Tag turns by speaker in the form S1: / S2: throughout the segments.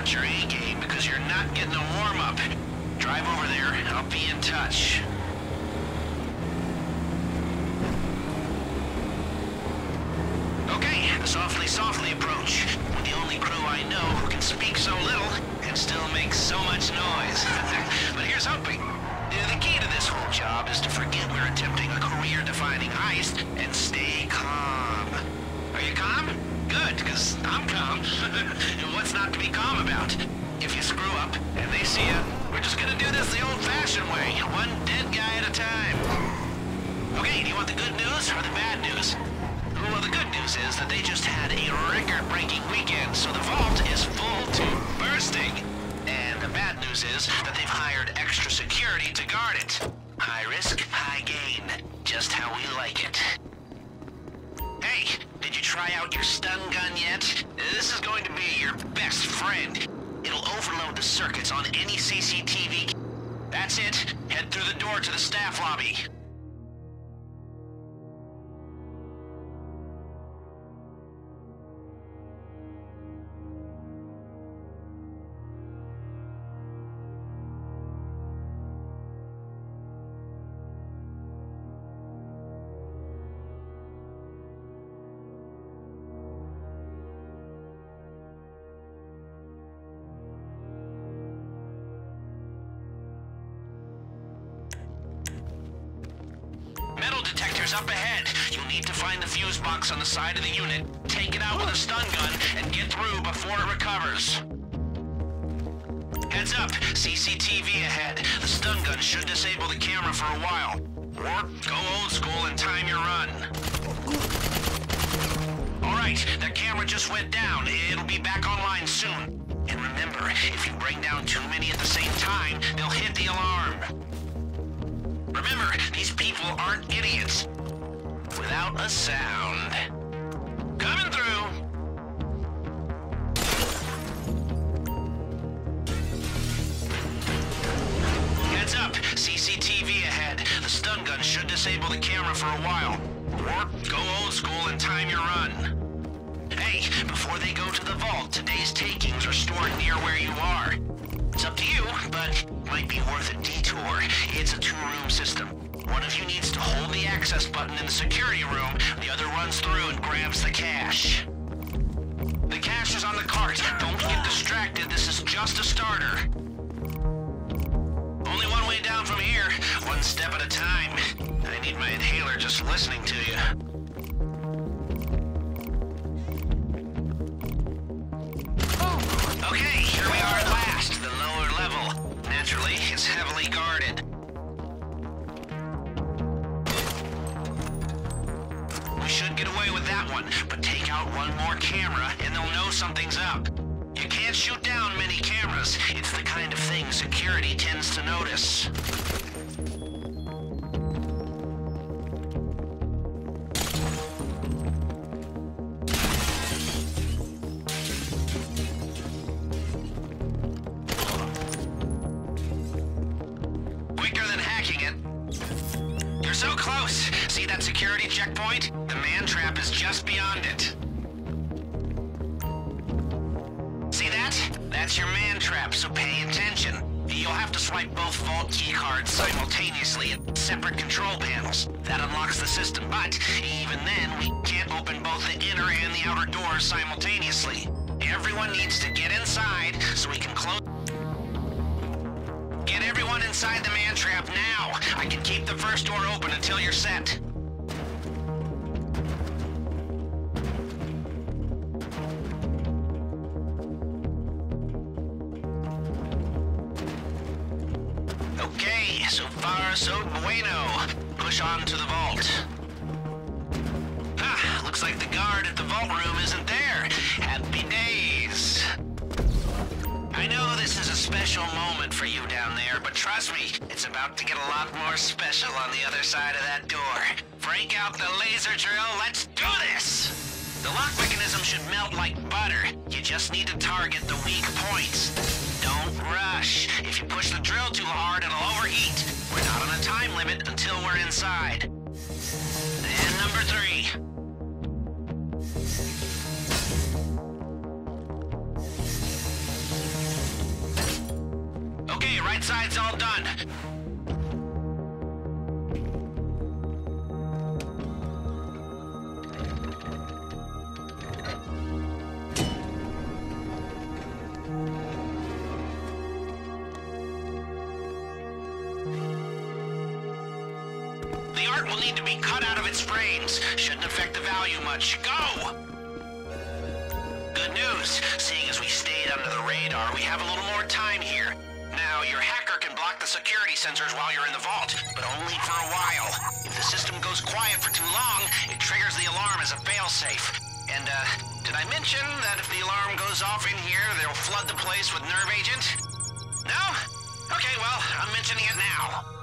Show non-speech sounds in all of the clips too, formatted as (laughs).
S1: brought your A game because you're not getting a warm-up. Drive over there, I'll be in touch. Okay, softly softly approach. With the only crew I know who can speak so little and still make so much noise. (laughs) but here's hoping. The key to this whole job is to forget we're attempting a career-defining heist and stay calm. Are you calm? Good, because I'm calm. (laughs) and What's not to be calm about? If you screw up and they see you, we're just gonna do this the old-fashioned way, one dead guy at a time. Okay, do you want the good news or the bad news? Well, the good news is that they just had a record-breaking weekend, so the vault is full to bursting. And the bad news is that they've the circuits on any CCTV. That's it. Head through the door to the staff lobby. Detectors up ahead. You'll need to find the fuse box on the side of the unit, take it out with a stun gun, and get through before it recovers. Heads up, CCTV ahead. The stun gun should disable the camera for a while. Or go old school and time your run. Alright, that camera just went down. It'll be back online soon. And remember, if you bring down too many at the same time, they'll hit the alarm. Remember, these people aren't idiots. Without a sound. Coming through. Heads up, CCTV ahead. The stun gun should disable the camera for a while. Or go old school and time your run. Hey, before they go to the vault, today's takings are stored near where you are. It's up to you, but might be worth a detour. It's a two-room system. One of you needs to hold the access button in the security room, the other runs through and grabs the cash. The cash is on the cart. Don't get distracted, this is just a starter. Only one way down from here, one step at a time. I need my inhaler just listening to you. One more camera and they'll know something's up. You can't shoot down many cameras. It's the kind of thing security tends to notice. That's your man trap, so pay attention. You'll have to swipe both vault keycards simultaneously at separate control panels. That unlocks the system, but even then, we can't open both the inner and the outer doors simultaneously. Everyone needs to get inside so we can close... Get everyone inside the man trap now. I can keep the first door open until you're set. So far so bueno. Push on to the vault. Ah, looks like the guard at the vault room isn't there. Happy days. I know this is a special moment for you down there, but trust me, it's about to get a lot more special on the other side of that door. Break out the laser drill, let's do this! The lock mechanism should melt like butter. You just need to target the weak points. Rush. If you push the drill too hard, it'll overheat. We're not on a time limit until we're inside. Will need to be cut out of its frames. Shouldn't affect the value much. Go! Good news. Seeing as we stayed under the radar, we have a little more time here. Now, your hacker can block the security sensors while you're in the vault, but only for a while. If the system goes quiet for too long, it triggers the alarm as a failsafe. And, uh, did I mention that if the alarm goes off in here, they'll flood the place with nerve agent? No? Okay, well, I'm mentioning it now.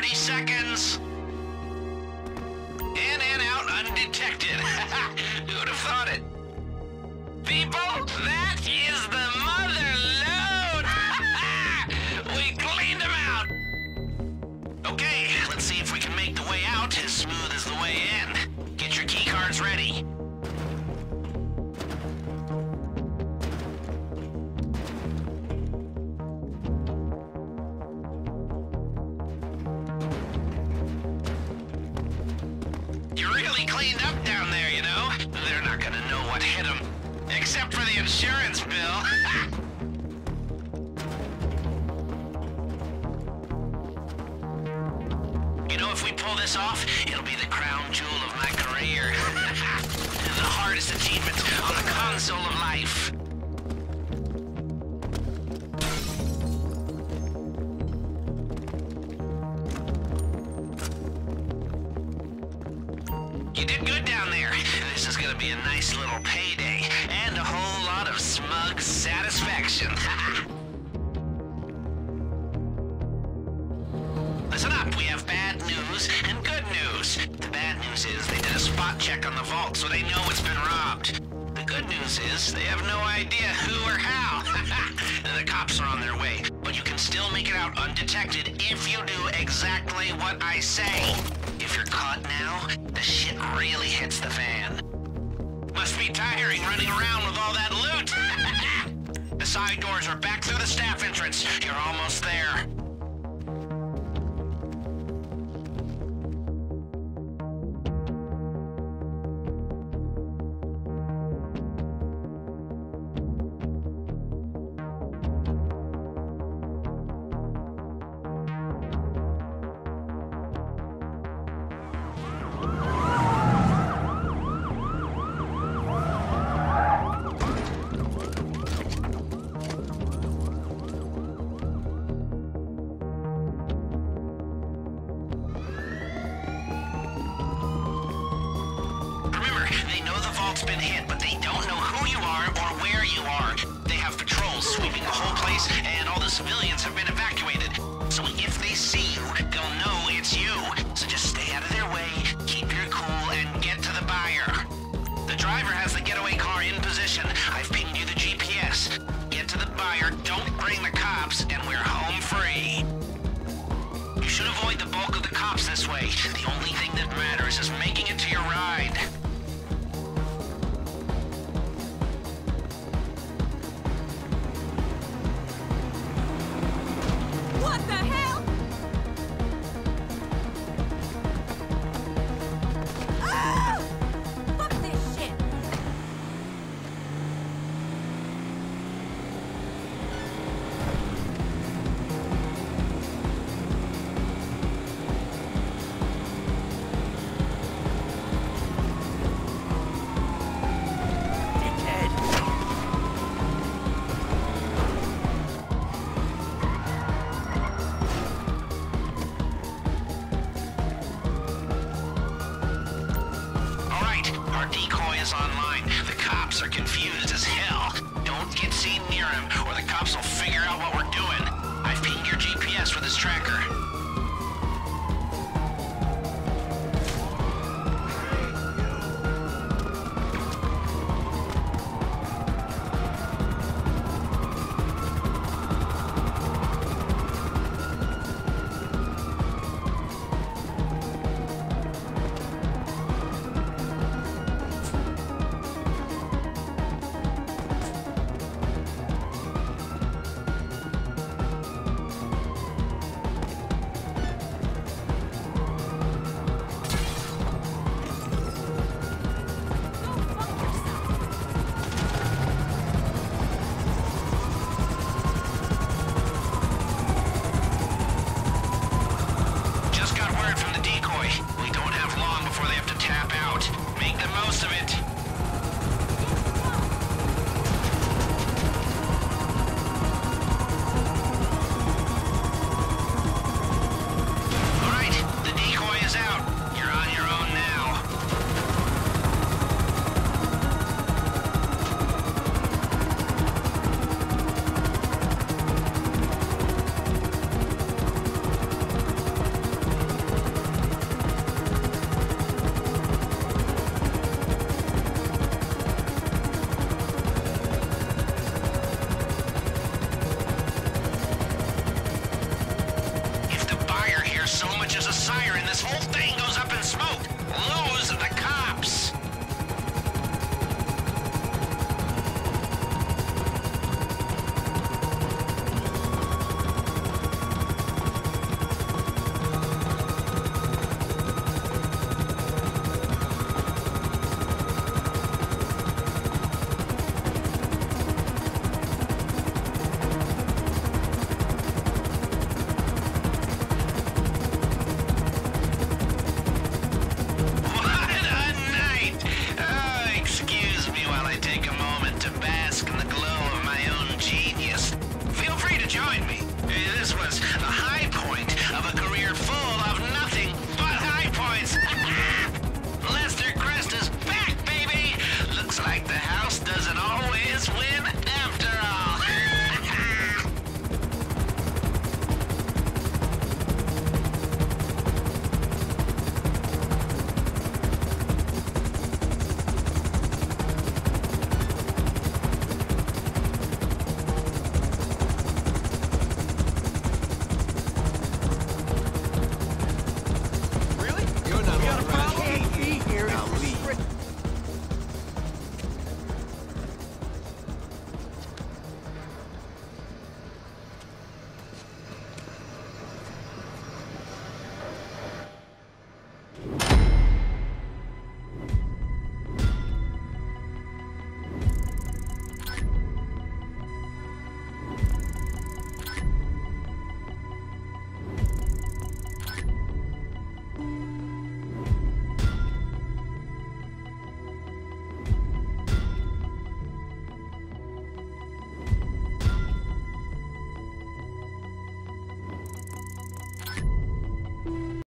S1: Forty seconds. In and out undetected. (laughs) Except for the insurance bill. (laughs) you know, if we pull this off, it'll be the crown jewel of my career. (laughs) the hardest achievement on the console of life. You did good down there. This is gonna be a nice little payday, a whole lot of smug satisfaction. (laughs) Listen up, we have bad news and good news. The bad news is they did a spot check on the vault, so they know it's been robbed. The good news is they have no idea who or how. (laughs) the cops are on their way, but you can still make it out undetected if you do exactly what I say. If you're caught now, the shit really hits the fan. Must be tiring running around with all that loot. (laughs) the side doors are back through the staff entrance. You're almost there. The